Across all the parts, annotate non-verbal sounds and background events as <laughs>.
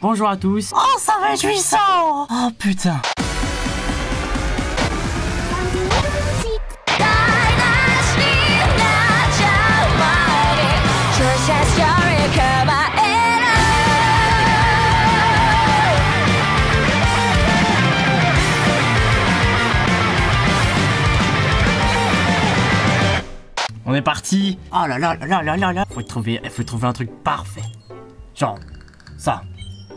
Bonjour à tous. Oh, c'est réjouissant Oh putain. On est parti. Oh là là là là là là là. Faut trouver, faut trouver un truc parfait. Genre ça.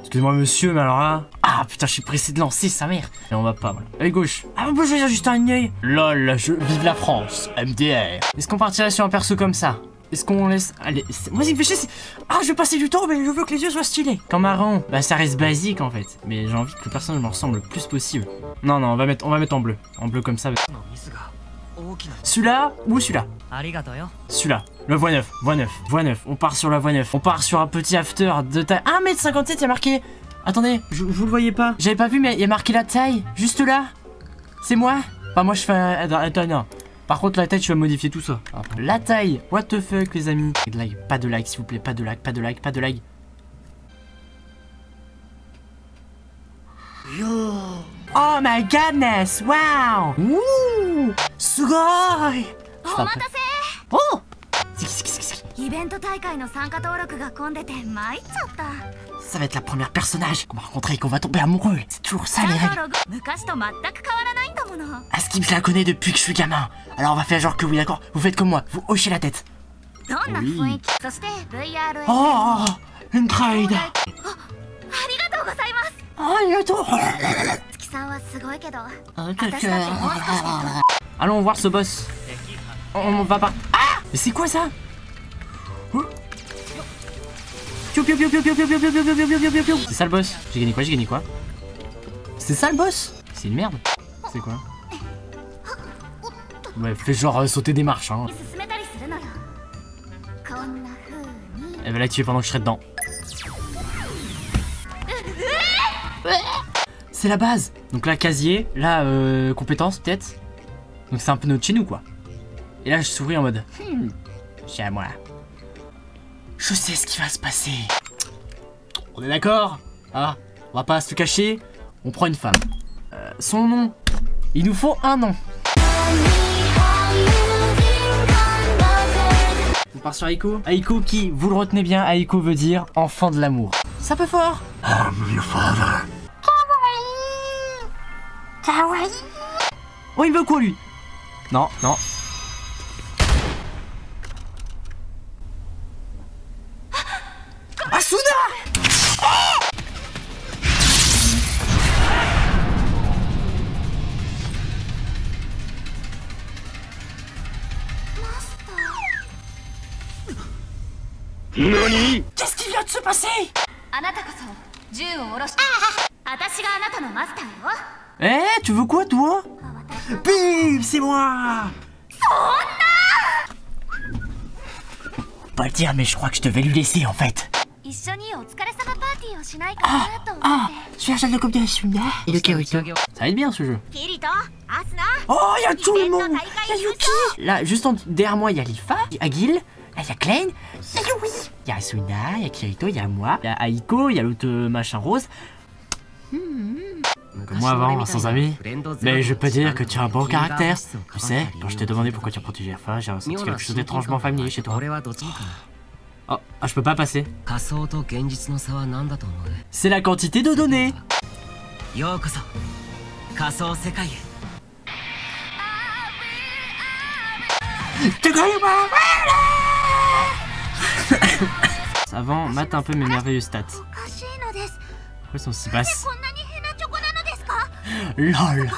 Excusez-moi monsieur, mais alors là... Ah putain, je suis pressé de lancer sa mère. Et on va pas, voilà. Allez, gauche. Ah, on peut choisir juste un œil. Lol, je vive la France. MDR. Est-ce qu'on partirait sur un perso comme ça? Est-ce qu'on laisse... Allez, moi ce me. Ah, je vais passer du temps, mais je veux que les yeux soient stylés. Quand marron, bah ça reste basique en fait. Mais j'ai envie que le personnage me ressemble le plus possible. Non, non, on va mettre, on va mettre en bleu. En bleu comme ça. Celui-là ou celui-là? Celui-là. Le voie 9, voie 9, voie 9. On part sur la voie 9. On part sur un petit after de taille. 1m57, il y a marqué. Attendez, je, vous le voyais pas. J'avais pas vu, mais il y a marqué la taille. Juste là. C'est moi? Enfin, moi je fais un. Attends, non. Par contre, la taille, tu vas modifier tout ça. La taille, what the fuck, les amis? Pas de like, s'il vous plaît, pas de like, pas de like, pas de like. Yo Oh my goodness, wow Wouh Sugoi Oh イベント大会の参加登録が混んでて参っちゃった Ça va être la première personnage qu'on va rencontrer et qu'on va tomber amoureux. C'est toujours ça les règles. Askim, je la connais depuis que je suis gamin. Alors on va faire genre que oui, d'accord Vous faites comme moi, vous hochez la tête. Oui. Oh, une trade. Oh, Allons voir ce boss. On va pas. Ah Mais c'est quoi ça c'est ça le boss. J'ai gagné quoi J'ai gagné quoi C'est ça le boss C'est une merde. C'est quoi Ouais, fais genre sauter des marches, hein. Elle va l'activer pendant que je serai dedans. C'est la base Donc là, casier, là, euh, compétence peut-être. Donc c'est un peu notre chez nous, quoi. Et là, je souris en mode... Hmm, c'est à moi. Je sais ce qui va se passer. On est d'accord Ah, on va pas se cacher. On prend une femme. Euh, son nom. Il nous faut un nom. On part sur Aiko. Aiko qui, vous le retenez bien, Aiko veut dire enfant de l'amour. Ça peut fort. I'm your father. Kawaii. Kawaii. Oh, il veut quoi lui? Non, non, Qu'est-ce qui vient de se passer? Eh, tu veux quoi toi? Bim, c'est moi Pas le dire, mais je crois que je devais lui laisser en fait. Ah, ah, suis de Et le Kirito. Ça va être bien ce jeu. Oh, il y a tout le monde Il y a Yuki Là, juste en, derrière moi, il y a Lifa, Agil, il y a Klein, il y a Yui, il y a Asuna, il y a Kirito, il y a moi, il y a Aiko, il y a l'autre machin rose. Comme moi avant, sans amis. Mais je peux dire que tu as un bon caractère. Tu sais, quand je t'ai demandé pourquoi tu as protégé Alpha, j'ai ressenti quelque chose d'étrangement familier chez toi. Oh, ah, je peux pas passer. C'est la quantité de données. <coughs> Avant, mate un peu mes merveilleuses stats. Pourquoi sont si basses? LOL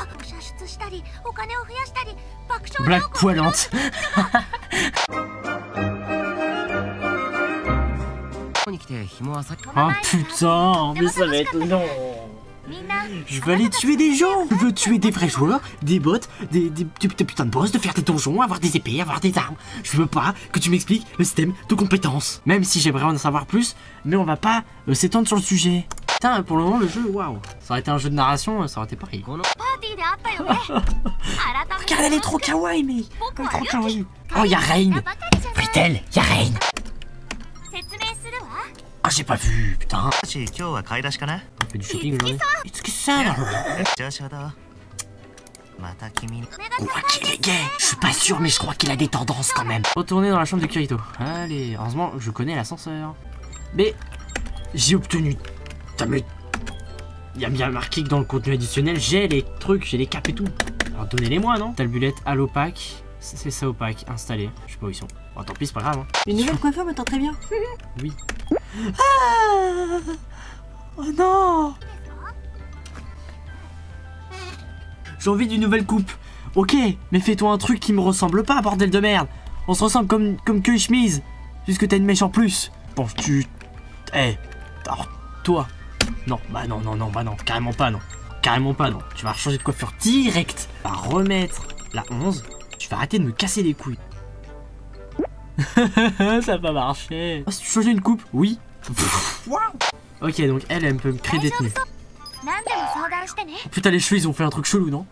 Black poilante <laughs> Oh putain, mais ça va être long je veux aller tuer des gens Je veux tuer des vrais joueurs, des bots, des, des, putains de boss, de faire des donjons, avoir des épées, avoir des armes. Je veux pas que tu m'expliques le système de compétences. Même si j'aimerais en savoir plus, mais on va pas euh, s'étendre sur le sujet. Putain, pour le moment, le jeu, waouh. Ça aurait été un jeu de narration, ça aurait été pareil. <laughs> Regarde, elle est trop kawaii, mec Elle est trop kawaii. Oh, y'a Rain Fritel, y'a Rain Ah, j'ai pas vu, putain. On fait du shopping aujourd'hui Itsuki-san. Quoi qu'il est gay. Je suis pas sûr mais je crois qu'il a des tendances quand même. Retourner dans la chambre de Kirito. Allez, heureusement je connais l'ascenseur. Mais j'ai obtenu Putain, mais. Il y a bien marqué que dans le contenu additionnel, j'ai les trucs, j'ai les capes et tout. Alors donnez-les-moi, non? T'as le bullet à l'opaque. C'est ça opaque, installé. Je sais pas où ils sont. Bon, tant pis, c'est pas grave. Hein. Une nouvelle coiffure me tend très bien. Oui. Ah oh non J'ai envie d'une nouvelle coupe. Ok, mais fais-toi un truc qui me ressemble pas, bordel de merde. On se ressemble comme, comme queue et chemise. Juste que t'as une mèche en plus. Bon, tu... Eh. Alors, toi. Non, bah non, non, non, bah non, carrément pas, non. Carrément pas, non. Tu vas changer de coiffure direct. Tu vas remettre la 11. Tu vas arrêter de me casser les couilles. <laughs> ça va marcher. Oh, ah, si tu changeais une coupe, oui. ok, donc elle, elle peut me créer des tenues. Putain, les cheveux, ils ont fait un truc chelou, non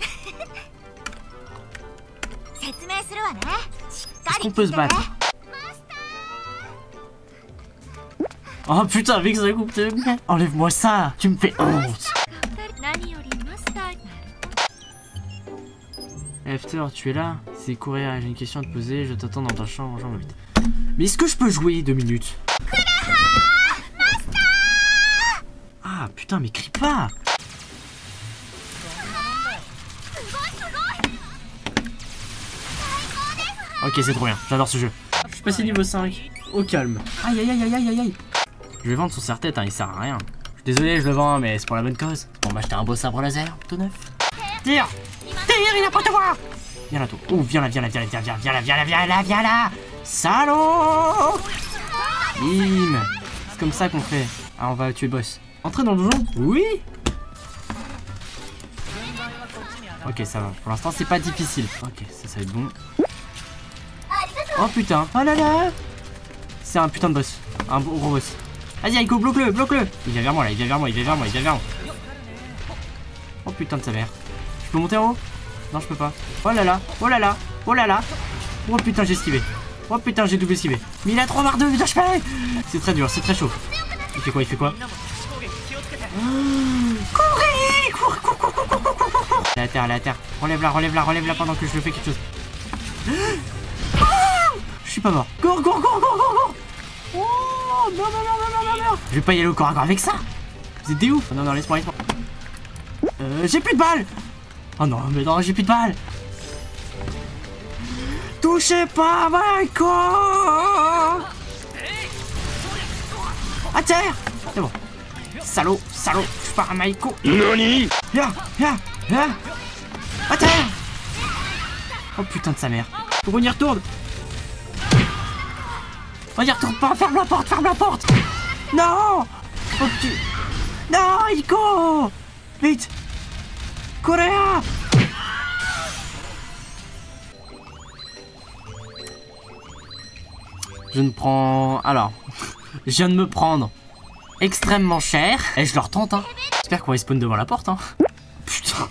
<laughs> Est-ce qu'on peut se battre Oh putain, Vix, coupe de Enlève-moi ça Tu me fais honte eh, After, tu es là? C'est courir, hein, j'ai une question à te poser, je t'attends dans ta chambre, j'en vite. Mais est-ce que je peux jouer deux minutes? Ah putain, mais crie pas Ok, c'est trop bien, j'adore ce jeu. Je suis passé niveau 5, au calme. Aïe aïe aïe aïe aïe aïe je vais vendre son serre-tête, hein, il sert à rien. Désolé, je le vends, mais c'est pour la bonne cause. Pour m'acheter un beau sabre laser, tout neuf. Tire Tire, il a pas te voir Viens là, toi. Oh, viens là, viens là, viens là, viens, viens, viens là, viens là, viens là, viens là Salaud Bim C'est comme ça qu'on fait. Ah, on va tuer le boss. Entrer dans le donjon Oui Ok, ça va. Pour l'instant, c'est pas difficile. Ok, ça, ça va être bon. Oh putain. Oh là là C'est un putain de boss. Un gros boss. Vas-y, Aiko, bloque-le, bloque-le Il vient vers moi là, il vient vers moi, il vient vers moi, il vient vers moi. Oh putain de sa mère. Je peux monter en haut? Non, je peux pas. Oh là là, oh là là, oh là là. Oh putain, j'ai esquivé. Oh putain, j'ai double esquivé. Mais il a 3 barres de HP C'est très dur, c'est très chaud. Il fait quoi, il fait quoi? <gasps> Courez Cours, cours, cours, cours, cours, cours, cours, à terre, à terre. Relève-la, relève-la, relève-la pendant que je fais quelque chose. <gasps> Je suis pas mort. Cours, cours, cours, cours, cours, cours. Oh, non, non, non, non, non, non, non. Je vais pas y aller au corps à corps avec ça. Vous êtes des ouf. Non, non, laisse-moi, laisse-moi. Euh, j'ai plus de balles. Oh non, mais non, j'ai plus de balles. Touchez pas, Michael À terre C'est bon. Salaud, salaud, je pars à Maiko. NANI Viens, viens, viens À terre Oh putain de sa mère. Faut qu'on y retourne On y retourne pas, ferme la porte, ferme la porte Non Faut que tu... Non, Iko Vite Coréa Je ne prends... Alors, <laughs> je viens de me prendre extrêmement cher. Et je leur tente, hein. J'espère qu'on va spawn devant la porte, hein. Putain.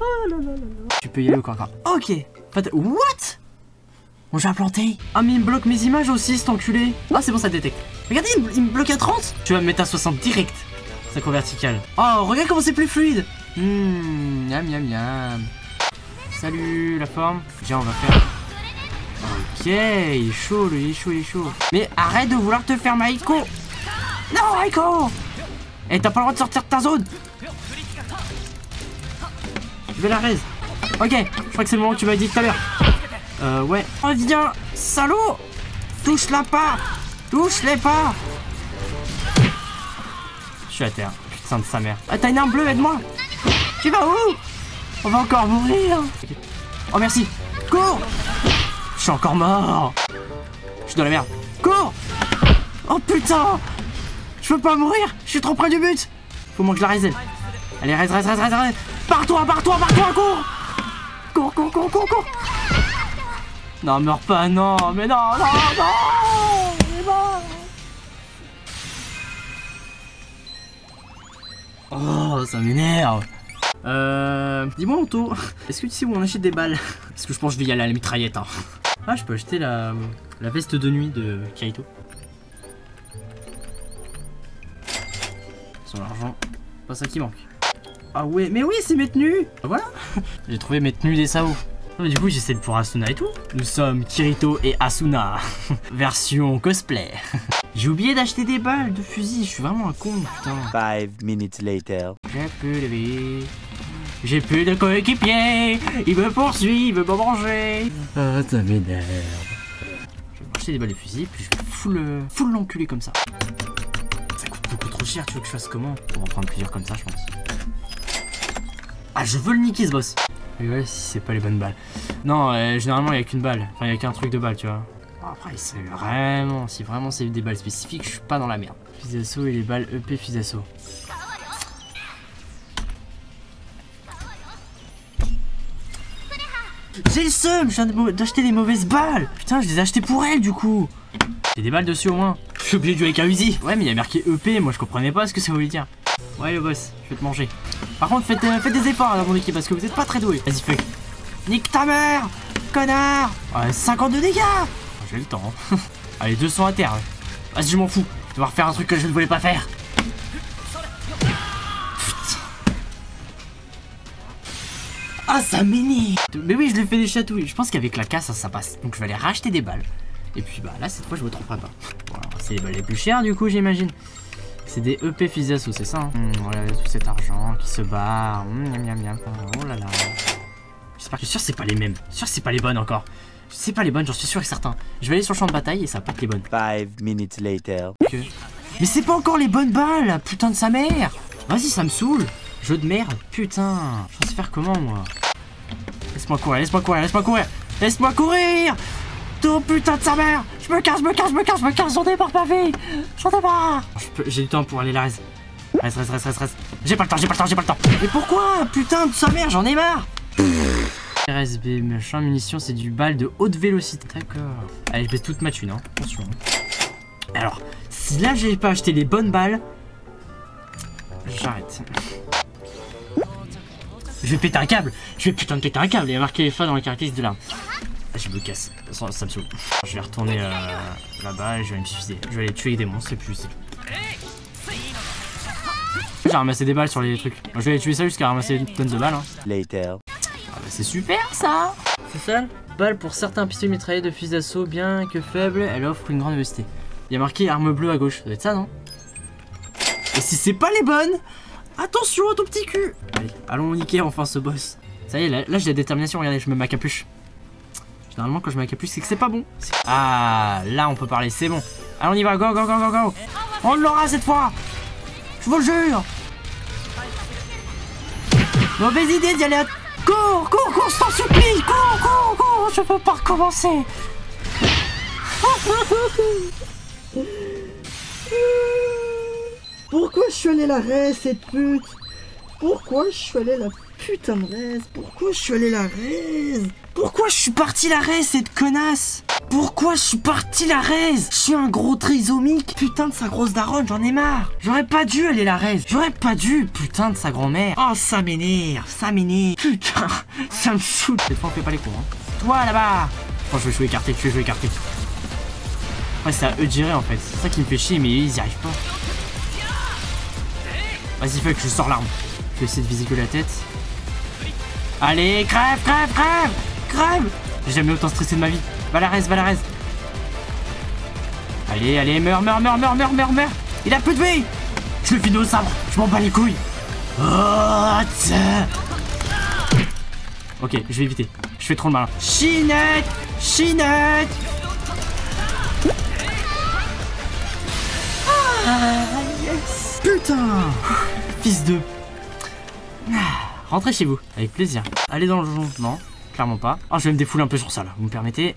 Oh là là là là. Tu peux y aller à corps. Ok. Pas de- What On j'ai implanté. Ah mais il me bloque mes images aussi, cet enculé. Ah c'est bon, ça détecte. Regardez, il me- bloque à 30. Tu vas me mettre à 60 direct. Ça vertical. Oh, regarde comment c'est plus fluide. Hum, miam miam miam. Salut, la forme. Viens, on va faire... Ok, il est chaud, lui, il est chaud, il est chaud. Mais arrête de vouloir te faire Maiko Non, Maiko Et t'as pas le droit de sortir de ta zone Je vais la raise. Ok, je crois que c'est le moment que tu m'as dit tout à l'heure. Euh, ouais. Oh, viens, salaud. Touche-la pas. Touche-les pas. Je suis à terre. Putain de sa mère. Ah, t'as une arme bleue, aide-moi. Tu vas où? On va encore mourir. Oh, merci. Cours. Je suis encore mort. Je suis dans la merde. Cours. Oh putain. Je peux pas mourir. Je suis trop près du but. Faut moins que je la raise. Allez, raise, raise, raise, raise, raise Pars-toi, pars-toi, pars-toi, cours. Cours, cours, cours, cours, cours non, meurs pas, non, mais non, non, non, mais non. Oh, ça m'énerve. Euh, Dis-moi, Anto, est-ce que tu sais où on achète des balles? Parce que je pense que je vais y aller à la mitraillette. Hein. Ah, je peux acheter la, la veste de nuit de Kaito. Son argent, pas ça qui manque. Ah ouais, mais oui, c'est mes tenues Voilà <laughs> J'ai trouvé mes tenues des SAO. Non, mais du coup, j'essaie pour Asuna et tout. Nous sommes Kirito et Asuna. <laughs> Version cosplay. <laughs> J'ai oublié d'acheter des balles de fusil. Je suis vraiment un con, putain. Five minutes later. J'ai plus de vie. J'ai plus de coéquipier. Il me poursuit, il veut me manger. Ah, ça m'énerve. Je vais m'acheter des balles de fusil, puis je vais full, euh, full l'enculer comme ça. Ça coûte beaucoup trop cher, tu veux que je fasse comment? On va en prendre plusieurs comme ça, je pense. Ah, je veux le niquer ce boss. Mais ouais, si c'est pas les bonnes balles. Non, euh, généralement, il y a qu'une balle. Enfin, il y a qu'un truc de balle, tu vois. Après, c'est vraiment, si vraiment c'est des balles spécifiques, je suis pas dans la merde. Fusil d'assaut et les balles EP fusil d'assaut. J'ai le seum, je viens d'acheter des mauvaises balles. Putain, je les ai achetées pour elle du coup. J'ai des balles dessus au moins. Je suis obligé de jouer avec un Uzi. Ouais, mais il y a marqué EP, moi je comprenais pas ce que ça voulait dire. Ouais, le boss, je vais te manger. Par contre, faites, euh, faites des efforts dans mon équipe parce que vous êtes pas très doués. Vas-y, fais. Nique ta mère, connard. Ouais, 52 dégâts. Oh, J'ai le temps. hein. <laughs> Allez, 200 à terre. Vas-y, je m'en fous. Je vais devoir faire un truc que je ne voulais pas faire. Ah, ça m'énerve Mais oui, je l'ai fait des chatouilles. Je pense qu'avec la casse, ça, ça passe. Donc je vais aller racheter des balles. Et puis bah là, cette fois, je me tromperai pas. Voilà, c'est les balles les plus chères, du coup, j'imagine. C'est des EP d'assaut, c'est ça hein Hum, Voilà, tout cet argent qui se barre. Hum, miam, miam, miam. Oh là là. J'espère que je suis sûr que c'est pas les mêmes. Je suis sûr que c'est pas les bonnes encore. C'est pas les bonnes, j'en suis sûr et certain. Je vais aller sur le champ de bataille et ça peut être les bonnes. Five minutes later. Que- Mais c'est pas encore les bonnes balles, putain de sa mère Vas-y, ça me saoule Jeu de merde, putain Je sais faire comment, moi? Laisse-moi courir, laisse-moi courir, laisse-moi courir Laisse-moi courir Oh putain de sa mère Je me casse, je me casse, je me casse, je me casse, j'en démarre ma vie J'en Je peux- J'ai du temps pour aller la reste. Reste, reste, reste, reste, reste. J'ai pas le temps, j'ai pas le temps, j'ai pas le temps Mais pourquoi Putain de sa mère, j'en ai marre RSB, machin, munitions, c'est du bal de haute vélocité. D'accord. Allez, je baisse toute ma thune, hein. Attention. Alors, si là j'ai pas acheté les bonnes balles, j'arrête. Je vais péter un câble Je vais putain de péter un câble Il y a marqué FA dans les caractéristiques de l'arme. Ah, je me casse. Ça, ça me saoule. Je vais retourner euh, là-bas et je vais me suicider. Je vais aller tuer des monstres et puis c'est tout. J'ai ramassé des balles sur les trucs. Je vais aller tuer ça jusqu'à ramasser une tonne de balles. Hein. Later. Ah bah c'est super ça C'est ça Balle pour certains pistolets mitraillés de fusil d'assaut, bien que faible, elle offre une grande vélocité. Il y a marqué arme bleue à gauche, ça doit être ça non? Et si c'est pas les bonnes Attention à ton petit cul Allez, allons niquer enfin ce boss. Ça y est, là, là j'ai la détermination, regardez, je me mets ma capuche. Généralement quand je ma capuche c'est que c'est pas bon. Ah, là on peut parler, c'est bon. Allez on y va, go go go go go. On l'aura cette fois. Je vous le jure. Mauvaise idée d'y aller à... Cours, cours, cours, je t'en supplie Cours, cours, cours Je peux pas recommencer. Pourquoi je suis allé la raise, cette pute? Pourquoi je suis allé la putain de raise Pourquoi je suis allé la raise Pourquoi je suis parti la raise, cette connasse Pourquoi je suis parti la raise Je suis un gros trisomique Putain de sa grosse daronne, j'en ai marre J'aurais pas dû aller la raise J'aurais pas dû, putain de sa grand-mère Oh, ça m'énerve, ça m'énerve Putain, <laughs> ça me saoule Cette fois, on fait pas les cons, hein. Toi, là-bas Oh, je vais jouer écarté, je vais jouer écarté. Ouais, c'est à eux de gérer, en fait. C'est ça qui me fait chier, mais ils y arrivent pas. Vas-y, fuck, je sors l'arme. Je vais essayer de viser que la tête. Allez, crève, crève, crève Crève J'ai jamais autant stressé de ma vie. Valares, Valares. Allez, allez, meurs, meurs, meurs, meurs, meurs, meurs, meurs. Il a plus de vie Je le finis au sabre. Je m'en bats les couilles. Oh. Ok, je vais éviter. Je fais trop le malin. Chinette Chinette Ah, Putain Fils de... Rentrez chez vous, avec plaisir. Allez dans le donjon, clairement pas. Oh, je vais me défouler un peu sur ça, là, vous me permettez